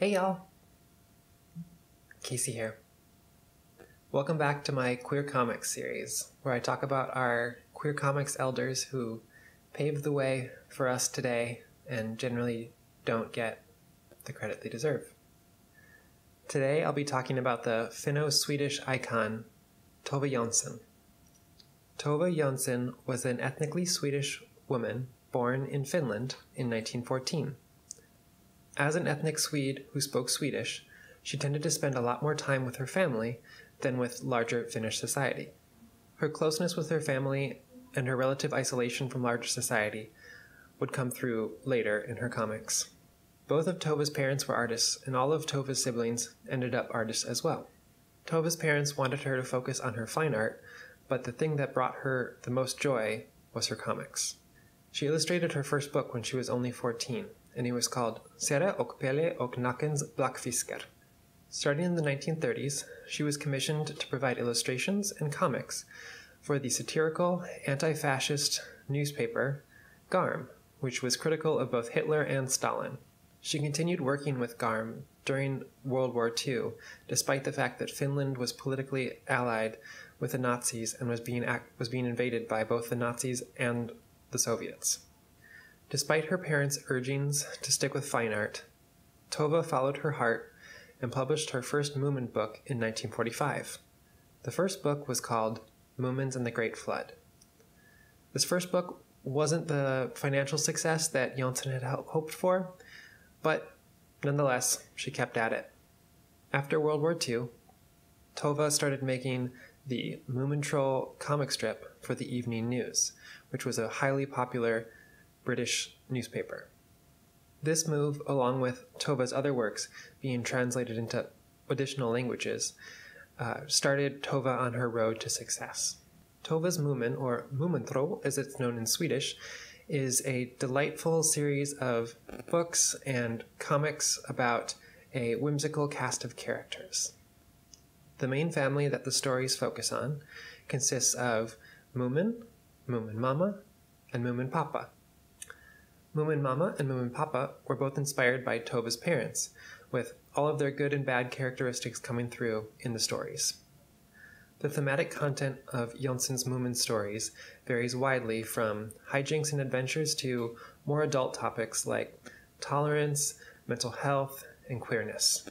Hey y'all! Kacy here. Welcome back to my Queer Comics series, where I talk about our queer comics elders who paved the way for us today and generally don't get the credit they deserve. Today I'll be talking about the Finno Swedish icon Tove Jansson. Tove Jansson was an ethnically Swedish woman born in Finland in 1914. As an ethnic Swede who spoke Swedish, she tended to spend a lot more time with her family than with larger Finnish society. Her closeness with her family and her relative isolation from larger society would come through later in her comics. Both of Tove's parents were artists, and all of Tove's siblings ended up artists as well. Tove's parents wanted her to focus on her fine art, but the thing that brought her the most joy was her comics. She illustrated her first book when she was only 14, and it was called Pelle och Nackens Blackfiskar. Starting in the 1930s, she was commissioned to provide illustrations and comics for the satirical, anti fascist newspaper Garm, which was critical of both Hitler and Stalin. She continued working with Garm during World War II, despite the fact that Finland was politically allied with the Nazis and was being, was being invaded by both the Nazis and the Soviets. Despite her parents' urgings to stick with fine art, Tove followed her heart and published her first Moomin book in 1945. The first book was called Moomins and the Great Flood. This first book wasn't the financial success that Jansson had hoped for, but nonetheless, she kept at it. After World War II, Tove started making the Moomintroll comic strip for the Evening News, which was a highly popular British newspaper. This move, along with Tove's other works being translated into additional languages, uh, started Tove on her road to success. Tove's Moomin, or Moomintroll as it's known in Swedish, is a delightful series of books and comics about a whimsical cast of characters. The main family that the stories focus on consists of Moomin, Moomin Mama, and Moomin Papa. Moomin Mama and Moomin Papa were both inspired by Tove's parents, with all of their good and bad characteristics coming through in the stories. The thematic content of Jansson's Moomin stories varies widely from hijinks and adventures to more adult topics like tolerance, mental health, and queerness.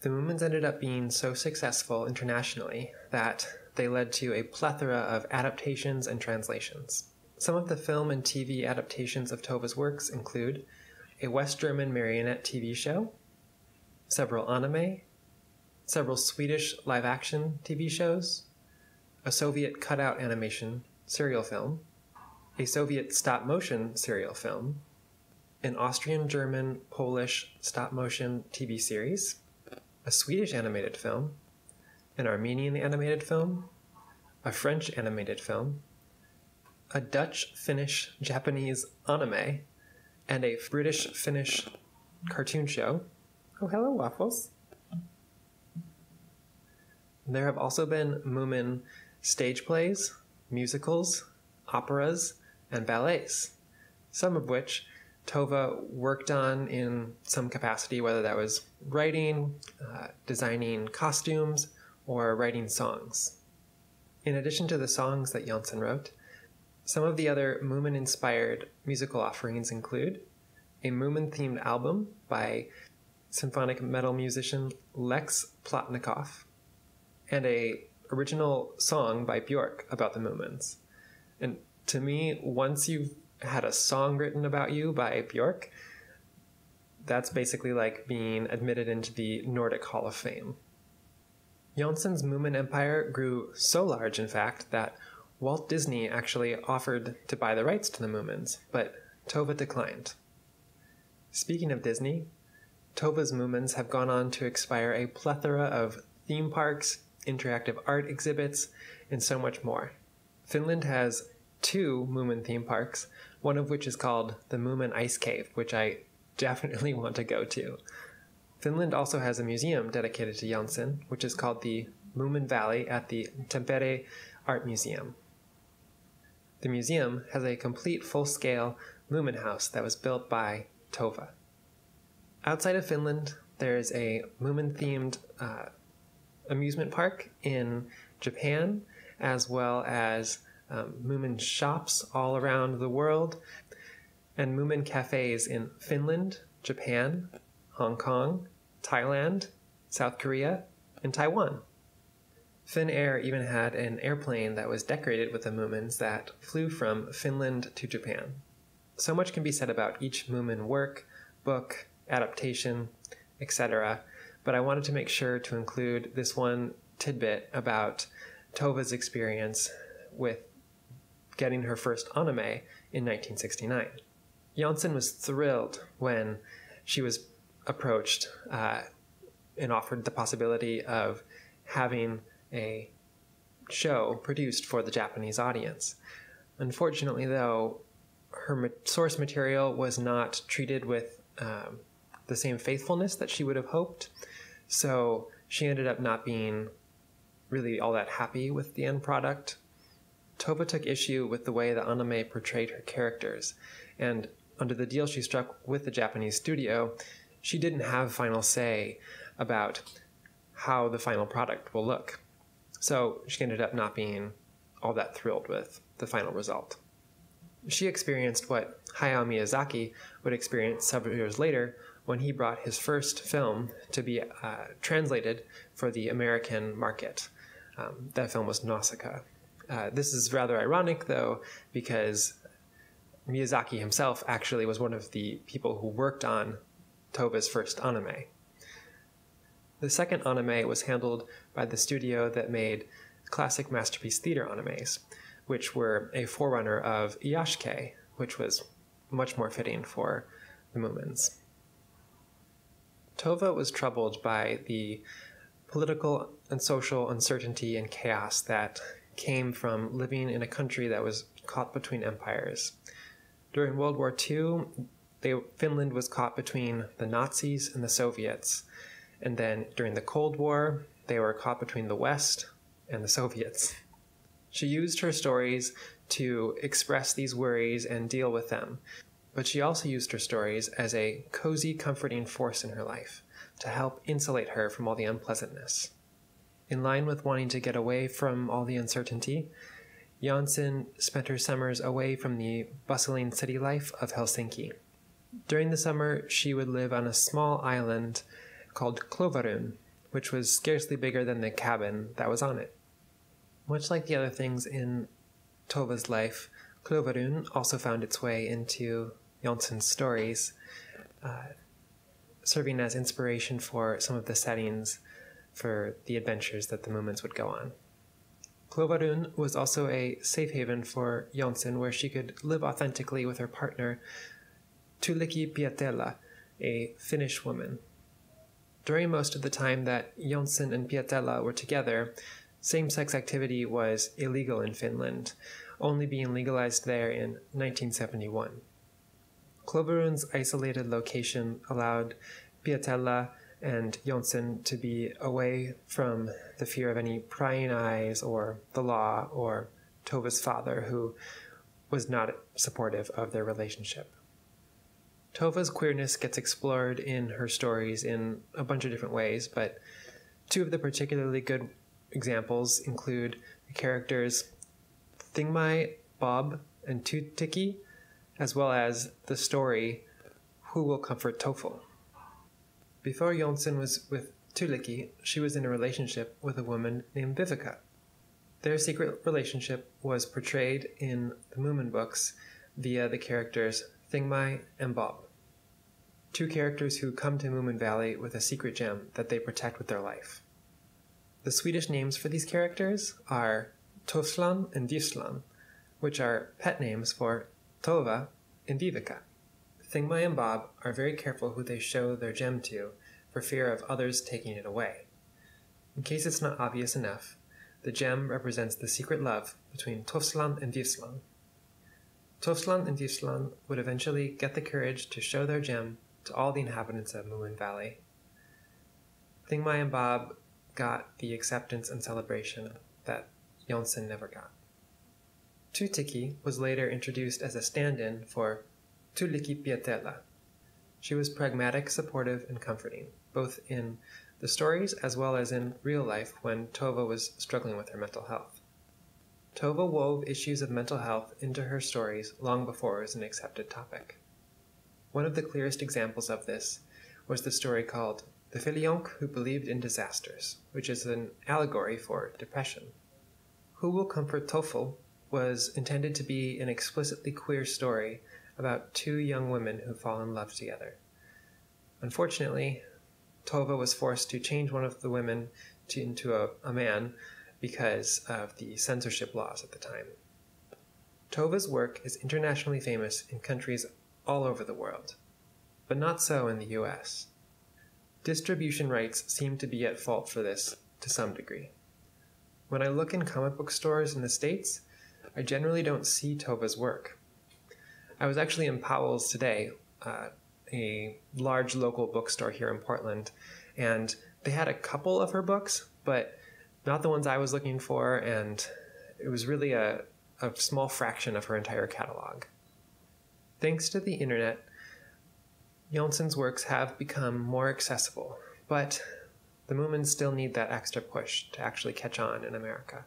The Moomins ended up being so successful internationally that they led to a plethora of adaptations and translations. Some of the film and TV adaptations of Tove's works include a West German marionette TV show, several anime, several Swedish live action TV shows, a Soviet cutout animation serial film, a Soviet stop motion serial film, an Austrian German Polish stop motion TV series, a Swedish animated film, an Armenian animated film, a French animated film, a Dutch, Finnish, Japanese anime, and a British Finnish cartoon show. Oh, hello, Waffles. There have also been Moomin stage plays, musicals, operas, and ballets, some of which Tove worked on in some capacity, whether that was writing, uh, designing costumes, or writing songs. In addition to the songs that Jansson wrote, some of the other Moomin inspired musical offerings include a Moomin themed album by symphonic metal musician Lex Plotnikov, and a original song by Bjork about the Moomins. And to me, once you've had a song written about you by Bjork, that's basically like being admitted into the Nordic Hall of Fame. Jansson's Moomin empire grew so large, in fact, that Walt Disney actually offered to buy the rights to the Moomins, but Tove declined. Speaking of Disney, Tove's Moomins have gone on to expire a plethora of theme parks, interactive art exhibits, and so much more. Finland has two Moomin theme parks, one of which is called the Moomin Ice Cave, which I definitely want to go to. Finland also has a museum dedicated to Jansson, which is called the Moomin Valley at the Tampere Art Museum. The museum has a complete full scale Moomin house that was built by Tove. Outside of Finland, there's a Moomin themed uh, amusement park in Japan, as well as um, Moomin shops all around the world, and Moomin cafes in Finland, Japan, Hong Kong, Thailand, South Korea, and Taiwan. Finnair even had an airplane that was decorated with the Moomins that flew from Finland to Japan. So much can be said about each Moomin work, book, adaptation, etc., but I wanted to make sure to include this one tidbit about Tove's experience with getting her first anime in 1969. Jansson was thrilled when she was approached uh, and offered the possibility of having a show produced for the Japanese audience. Unfortunately, though, her source material was not treated with um, the same faithfulness that she would have hoped, so she ended up not being really all that happy with the end product. Tove took issue with the way the anime portrayed her characters, and under the deal she struck with the Japanese studio, she didn't have final say about how the final product will look. So she ended up not being all that thrilled with the final result. She experienced what Hayao Miyazaki would experience several years later when he brought his first film to be uh, translated for the American market. Um, that film was Nausicaa. Uh, this is rather ironic, though, because Miyazaki himself actually was one of the people who worked on Tove's first anime. The second anime was handled by the studio that made classic Masterpiece Theater animes, which were a forerunner of Iyashikei, which was much more fitting for the Moomins. Tove was troubled by the political and social uncertainty and chaos that came from living in a country that was caught between empires. During World War II, they, Finland was caught between the Nazis and the Soviets. And then during the Cold War, they were caught between the West and the Soviets. She used her stories to express these worries and deal with them, but she also used her stories as a cozy, comforting force in her life to help insulate her from all the unpleasantness. In line with wanting to get away from all the uncertainty, Jansson spent her summers away from the bustling city life of Helsinki. During the summer, she would live on a small island called Klovaren, which was scarcely bigger than the cabin that was on it. Much like the other things in Tove's life, Klovaren also found its way into Jansson's stories, uh, serving as inspiration for some of the settings for the adventures that the Moomins would go on. Klovaren was also a safe haven for Jansson where she could live authentically with her partner, Tuulikki Pietilä, a Finnish woman. During most of the time that Jansson and Pietilä were together, same sex activity was illegal in Finland, only being legalized there in 1971. Klovaren's isolated location allowed Pietilä and Jansson to be away from the fear of any prying eyes or the law or Tove's father, who was not supportive of their relationship. Tove's queerness gets explored in her stories in a bunch of different ways, but two of the particularly good examples include the characters Thingumy, Bob, and Tyykki, as well as the story Who Will Comfort Toffle. Before Jansson was with Tuulikki, she was in a relationship with a woman named Vivica. Their secret relationship was portrayed in the Moomin books via the characters Thingumy and Bob. Two characters who come to Moomin Valley with a secret gem that they protect with their life. The Swedish names for these characters are Tofslan and Vivslan, which are pet names for Tove and Vivica. Thingumy and Bob are very careful who they show their gem to for fear of others taking it away. In case it's not obvious enough, the gem represents the secret love between Tofslan and Vivslan. Tofslan and Vivslan would eventually get the courage to show their gem to all the inhabitants of Moomin Valley. Thingumy and Bob got the acceptance and celebration that Jansson never got. Tyykki was later introduced as a stand in for Tuulikki Pietilä. She was pragmatic, supportive, and comforting, both in the stories as well as in real life when Tove was struggling with her mental health. Tove wove issues of mental health into her stories long before it was an accepted topic. One of the clearest examples of this was the story called The Fillyjonk Who Believed in Disasters, which is an allegory for depression. Who Will Comfort Toffle was intended to be an explicitly queer story about two young women who fall in love together. Unfortunately, Tove was forced to change one of the women to, into a, a man because of the censorship laws at the time. Tove's work is internationally famous in countries all over the world, but not so in the US. Distribution rights seem to be at fault for this to some degree. When I look in comic book stores in the States, I generally don't see Tove's work. I was actually in Powell's today, uh, a large local bookstore here in Portland, and they had a couple of her books, but not the ones I was looking for, and it was really a, a small fraction of her entire catalog. Thanks to the internet, Jansson's works have become more accessible, but the Moomins still need that extra push to actually catch on in America.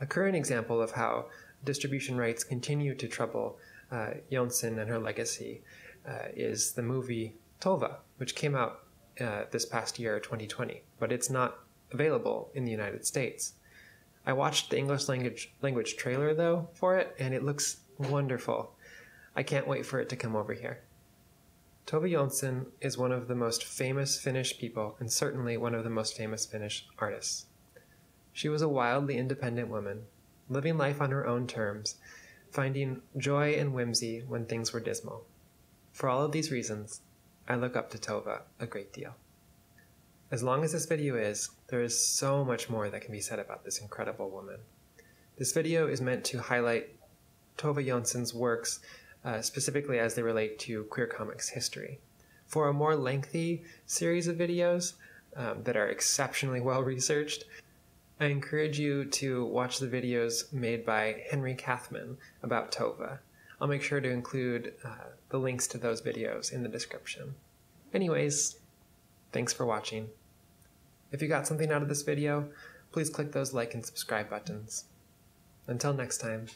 A current example of how distribution rights continue to trouble uh, Jansson and her legacy uh, is the movie Tove, which came out uh, this past year, 2020, but it's not available in the United States. I watched the English language language trailer though for it, and it looks wonderful. I can't wait for it to come over here. Tove Jansson is one of the most famous Finnish people and certainly one of the most famous Finnish artists. She was a wildly independent woman, living life on her own terms, finding joy and whimsy when things were dismal. For all of these reasons, I look up to Tove a great deal. As long as this video is, there is so much more that can be said about this incredible woman. This video is meant to highlight Tove Jansson's works, uh, specifically as they relate to queer comics history. For a more lengthy series of videos um, that are exceptionally well researched, I encourage you to watch the videos made by Henry Kathman about Tove. I'll make sure to include uh, the links to those videos in the description. Anyways, thanks for watching. If you got something out of this video, please click those like and subscribe buttons. Until next time.